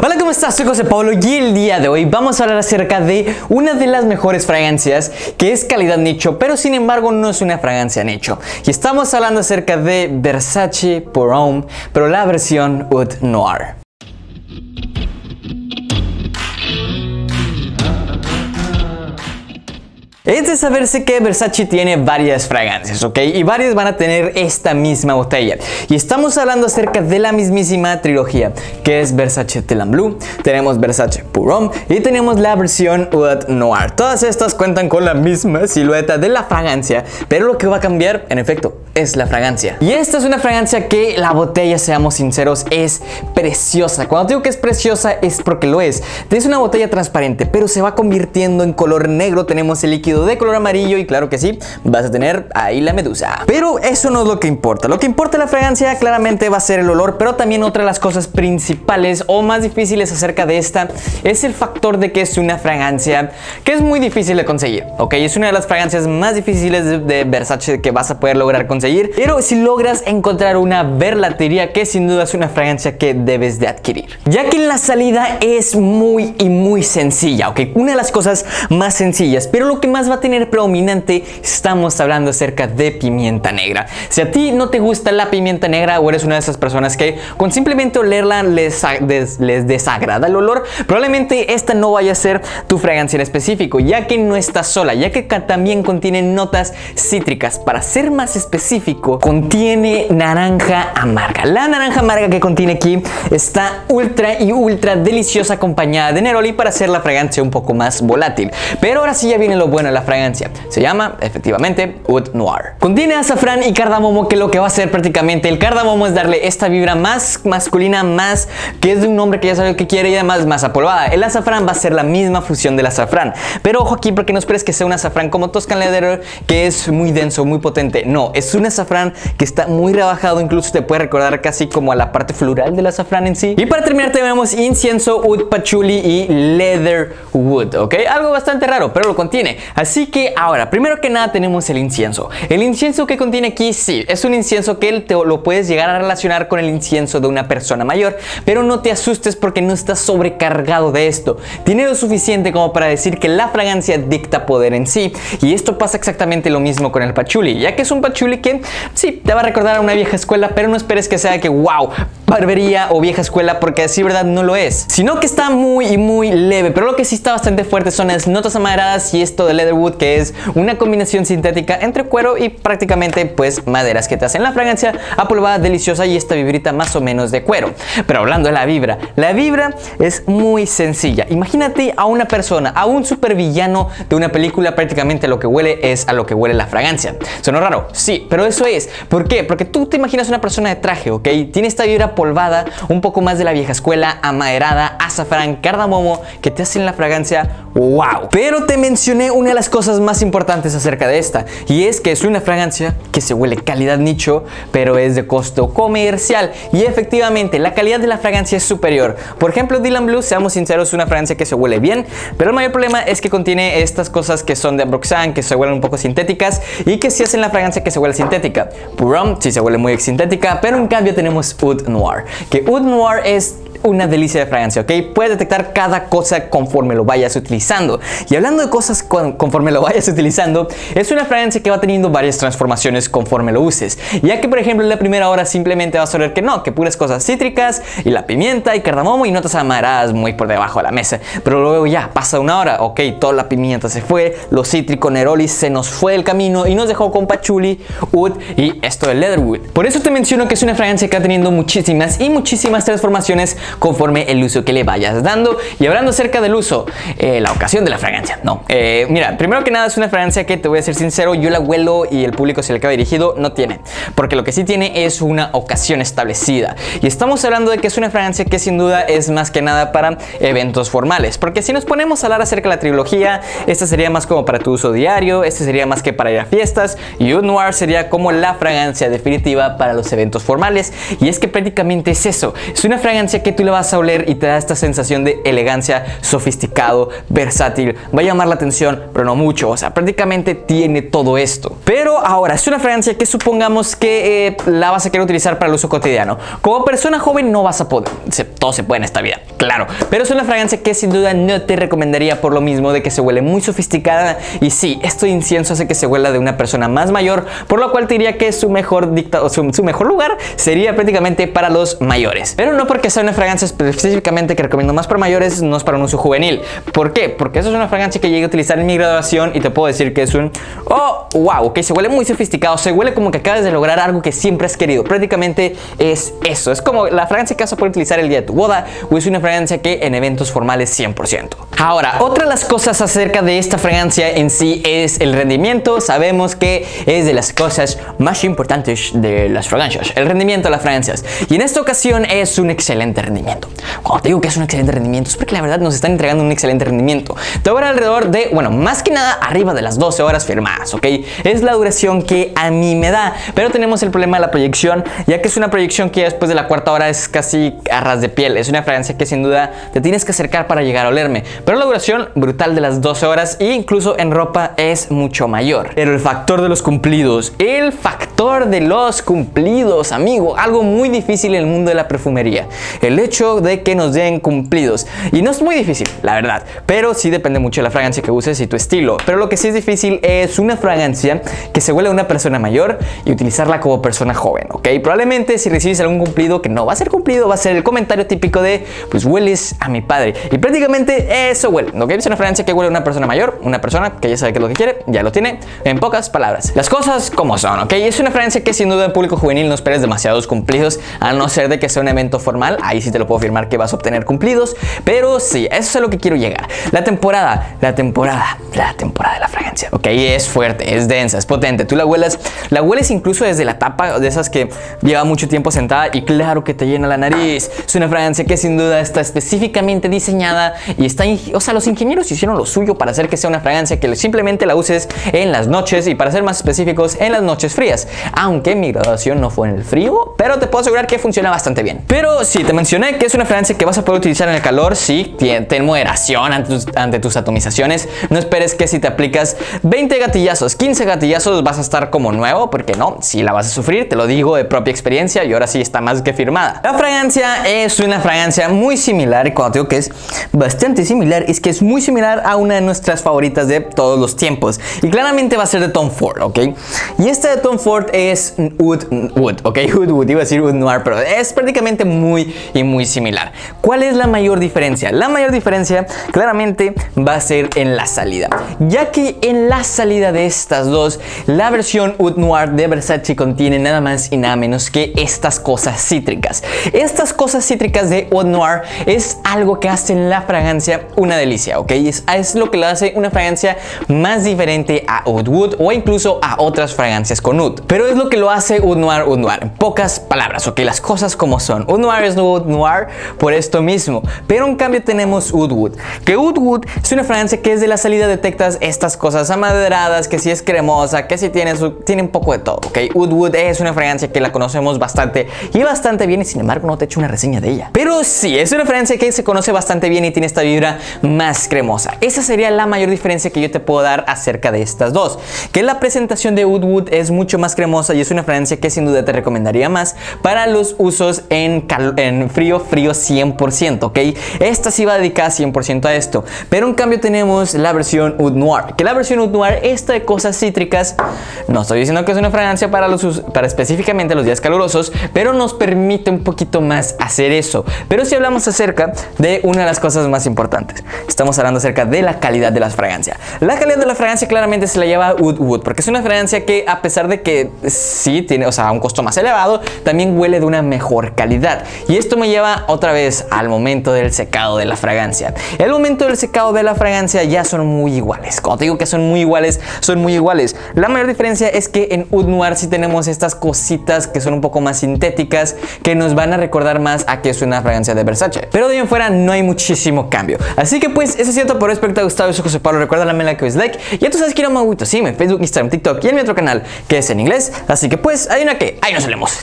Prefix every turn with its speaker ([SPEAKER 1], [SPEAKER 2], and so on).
[SPEAKER 1] Hola, ¿cómo estás? Soy José Pablo y el día de hoy vamos a hablar acerca de una de las mejores fragancias que es calidad nicho, pero sin embargo no es una fragancia nicho. Y estamos hablando acerca de Versace Pour Homme, pero la versión Oud Noir. Es de saberse que Versace tiene varias fragancias, ¿ok? Y varias van a tener esta misma botella. Y estamos hablando acerca de la mismísima trilogía, que es Versace Telan Blue, tenemos Versace Pour Homme y tenemos la versión Oud Noir. Todas estas cuentan con la misma silueta de la fragancia, pero lo que va a cambiar, en efecto, es la fragancia. Y esta es una fragancia que la botella, seamos sinceros, es preciosa. Cuando digo que es preciosa es porque lo es. Es una botella transparente, pero se va convirtiendo en color negro. Tenemos el líquido de color amarillo y claro que sí, vas a tener ahí la medusa. Pero eso no es lo que importa. Lo que importa la fragancia claramente va a ser el olor, pero también otra de las cosas principales o más difíciles acerca de esta es el factor de que es una fragancia que es muy difícil de conseguir, ¿ok? Es una de las fragancias más difíciles de, Versace que vas a poder lograr conseguir, pero si logras encontrar una verlatería que sin duda es una fragancia que debes de adquirir. Ya que la salida es muy y muy sencilla, ¿ok? Una de las cosas más sencillas, pero lo que más va a tener predominante, estamos hablando acerca de pimienta negra. Si a ti no te gusta la pimienta negra o eres una de esas personas que con simplemente olerla les, les desagrada el olor, probablemente esta no vaya a ser tu fragancia en específico, ya que no está sola, ya que también contiene notas cítricas. Para ser más específico, contiene naranja amarga. La naranja amarga que contiene aquí está ultra y ultra deliciosa acompañada de neroli para hacer la fragancia un poco más volátil. Pero ahora sí ya viene lo bueno la fragancia. Se llama efectivamente Oud Noir. Contiene azafrán y cardamomo que lo que va a hacer prácticamente el cardamomo es darle esta vibra más masculina, más que es de un hombre que ya sabe lo que quiere y además más apolvada. El azafrán va a ser la misma fusión del azafrán. Pero ojo aquí porque no esperes que sea un azafrán como Toscan Leather que es muy denso, muy potente. No, es un azafrán que está muy rebajado, incluso te puede recordar casi como a la parte floral del azafrán en sí. Y para terminar tenemos incienso, oud patchouli y leather wood, ¿ok? Algo bastante raro, pero lo contiene. Así que ahora, primero que nada tenemos el incienso. El incienso que contiene aquí, sí, es un incienso que te lo puedes llegar a relacionar con el incienso de una persona mayor, pero no te asustes porque no está sobrecargado de esto. Tiene lo suficiente como para decir que la fragancia dicta poder en sí, y esto pasa exactamente lo mismo con el patchouli, ya que es un patchouli que sí, te va a recordar a una vieja escuela, pero no esperes que sea que wow, barbería o vieja escuela, porque así verdad no lo es, sino que está muy y muy leve, pero lo que sí está bastante fuerte son las notas amaderadas y esto de leatherwood que es una combinación sintética entre cuero y prácticamente pues maderas que te hacen la fragancia apolvada deliciosa y esta vibrita más o menos de cuero. Pero hablando de la vibra, la vibra es muy sencilla. Imagínate a una persona, a un supervillano de una película, prácticamente lo que huele es a lo que huele la fragancia. ¿Suena raro? Sí, pero eso es. ¿Por qué? Porque tú te imaginas una persona de traje, ¿ok? Tiene esta vibra polvada, un poco más de la vieja escuela, amaderada, azafrán, cardamomo, que te hacen la fragancia wow. Pero te mencioné una las cosas más importantes acerca de esta y es que es una fragancia que se huele calidad nicho pero es de costo comercial y efectivamente la calidad de la fragancia es superior. Por ejemplo Dylan Blue, seamos sinceros, es una fragancia que se huele bien pero el mayor problema es que contiene estas cosas que son de Broxan, que se huelen un poco sintéticas y que si hacen la fragancia que se huele sintética. Purum sí se huele muy sintética pero en cambio tenemos Oud Noir que Oud Noir es una delicia de fragancia, ¿ok? Puedes detectar cada cosa conforme lo vayas utilizando. Y hablando de cosas conforme lo vayas utilizando, es una fragancia que va teniendo varias transformaciones conforme lo uses. Ya que, por ejemplo, en la primera hora simplemente vas a ver que no, que puras cosas cítricas y la pimienta y cardamomo y notas amaradas muy por debajo de la mesa. Pero luego ya, pasa una hora, ok, toda la pimienta se fue, lo cítrico Neroli se nos fue del camino y nos dejó con patchouli, wood y esto de leatherwood. Por eso te menciono que es una fragancia que va teniendo muchísimas y muchísimas transformaciones conforme el uso que le vayas dando. Y hablando acerca del uso, eh, la ocasión de la fragancia, no. Eh, mira, primero que nada es una fragancia que te voy a ser sincero, yo la huelo y el público se le queda dirigido, no tiene. Porque lo que sí tiene es una ocasión establecida. Y estamos hablando de que es una fragancia que sin duda es más que nada para eventos formales. Porque si nos ponemos a hablar acerca de la trilogía, esta sería más como para tu uso diario, este sería más que para ir a fiestas y Oud Noir sería como la fragancia definitiva para los eventos formales. Y es que prácticamente es eso, es una fragancia que tú le vas a oler y te da esta sensación de elegancia, sofisticado, versátil, va a llamar la atención, pero no mucho, o sea, prácticamente tiene todo esto. Pero ahora, es una fragancia que supongamos que eh, la vas a querer utilizar para el uso cotidiano. Como persona joven no vas a poder, todo se puede en esta vida, claro, pero es una fragancia que sin duda no te recomendaría por lo mismo de que se huele muy sofisticada y sí, esto incienso hace que se huela de una persona más mayor, por lo cual te diría que su mejor, dicta su, su mejor lugar sería prácticamente para los mayores. Pero no porque sea una fragancia específicamente que recomiendo más para mayores, no es para un uso juvenil. ¿Por qué? Porque eso es una fragancia que llegué a utilizar en mi graduación y te puedo decir que es un, oh, wow, que se huele muy sofisticado, se huele como que acabas de lograr algo que siempre has querido. Prácticamente es eso, es como la fragancia que vas a poder utilizar el día de tu boda o es una fragancia que en eventos formales 100%. Ahora, otra de las cosas acerca de esta fragancia en sí es el rendimiento. Sabemos que es de las cosas más importantes de las fragancias, el rendimiento de las fragancias. Y en esta ocasión es un excelente rendimiento. Cuando te digo que es un excelente rendimiento es porque la verdad nos están entregando un excelente rendimiento. Te va alrededor de, bueno, más que nada arriba de las 12 horas firmadas, ¿ok? Es la duración que a mí me da, pero tenemos el problema de la proyección, ya que es una proyección que después de la cuarta hora es casi a ras de piel. Es una fragancia que sin duda te tienes que acercar para llegar a olerme. Pero la duración brutal de las 12 horas e incluso en ropa es mucho mayor. Pero el factor de los cumplidos, el factor de los cumplidos, amigo, algo muy difícil en el mundo de la perfumería. El hecho de que nos den cumplidos. Y no es muy difícil, la verdad, pero sí depende mucho de la fragancia que uses y tu estilo. Pero lo que sí es difícil es una fragancia que se huele a una persona mayor y utilizarla como persona joven, ¿ok? Probablemente si recibes algún cumplido que no va a ser cumplido, va a ser el comentario típico de, pues hueles a mi padre. Y prácticamente eso huele, ¿ok? Es una fragancia que huele a una persona mayor, una persona que ya sabe qué es lo que quiere, ya lo tiene, en pocas palabras. Las cosas como son, ¿ok? Es una fragancia que sin duda en público juvenil no esperes demasiados cumplidos, a no ser de que sea un evento formal, ahí sí te lo puedo afirmar que vas a obtener cumplidos, pero sí, eso es a lo que quiero llegar. La temporada, la temporada, la temporada de la fragancia, ¿ok? Es fuerte, es densa, es potente, tú la hueles, la hueles incluso desde la tapa de esas que lleva mucho tiempo sentada y claro que te llena la nariz. Es una fragancia que sin duda está específicamente diseñada y está, o sea, los ingenieros hicieron lo suyo para hacer que sea una fragancia que simplemente la uses en las noches y para ser más específicos, en las noches frías. Aunque mi graduación no fue en el frío, pero te puedo asegurar que funciona bastante bien. Pero sí, te mencioné que es una fragancia que vas a poder utilizar en el calor, sí, ten moderación ante tus, ante tus atomizaciones. No esperes que si te aplicas 20 gatillazos, 15 gatillazos vas a estar como nuevo, porque no, si la vas a sufrir, te lo digo de propia experiencia y ahora sí está más que firmada. La fragancia es una fragancia muy similar y cuando digo que es bastante similar es que es muy similar a una de nuestras favoritas de todos los tiempos y claramente va a ser de Tom Ford, ¿ok? Y esta de Tom Ford es Wood, Wood, ¿ok? Wood, Wood, iba a decir Wood Noir, pero es prácticamente muy y muy similar. ¿Cuál es la mayor diferencia? La mayor diferencia claramente va a ser en la salida, ya que en la salida de estas dos, la versión Wood Noir de Versace contiene nada más y nada menos que estas cosas cítricas. Estas cosas cítricas de Oud Noir es algo que hace la fragancia una delicia, ¿ok? Es, lo que le hace una fragancia más diferente a Oud Wood o incluso a otras fragancias con Oud. Pero es lo que lo hace Oud Noir Oud Noir. En palabras, ¿ok? Las cosas como son. Oud Noir es Oud Noir por esto mismo. Pero en cambio tenemos Oud Wood. Que Oud Wood es una fragancia que desde la salida detectas estas cosas amaderadas, que si es cremosa, que si tiene, su, un poco de todo, ¿ok? Oud Wood es una fragancia que la conocemos bastante y bastante bien y sin embargo no te he hecho una reseña de ella. Pero sí, es una fragancia que se conoce bastante bien y tiene esta vibra más cremosa. Esa sería la mayor diferencia que yo te puedo dar acerca de estas dos. Que la presentación de Oud Wood es mucho más cremosa y es una fragancia que sin duda te recomendaría más para los usos en, en frío, frío 100%, ¿ok? Esta sí va dedicada 100% a esto. Pero en cambio tenemos la versión Oud Noir. Que la versión Oud Noir, esta de cosas cítricas, no estoy diciendo que es una fragancia para, los, para específicamente los días calurosos, pero nos permite un poquito más hacer eso. Pero si hablamos acerca de una de las cosas más importantes, estamos hablando acerca de la calidad de las fragancias. La calidad de la fragancia claramente se la lleva Wood Wood, porque es una fragancia que a pesar de que sí tiene, o sea, un costo más elevado, también huele de una mejor calidad. Y esto me lleva otra vez al momento del secado de la fragancia. El momento del secado de la fragancia ya son muy iguales. Cuando te digo que son muy iguales, son muy iguales. La mayor diferencia es que en Oud Noir sí tenemos estas cositas que son un poco más sintéticas, que nos van a recordar más a que es una fragancia de Versace. Pero de ahí en fuera no hay muchísimo cambio. Así que pues, eso es cierto por que ha gustado. Yo soy José Pablo. Recuerda darle like, like. Y ya tú sabes que no me agüito. Sí, en Facebook, Instagram, TikTok y en mi otro canal que es en inglés. Así que pues, hay una que, ahí nos vemos.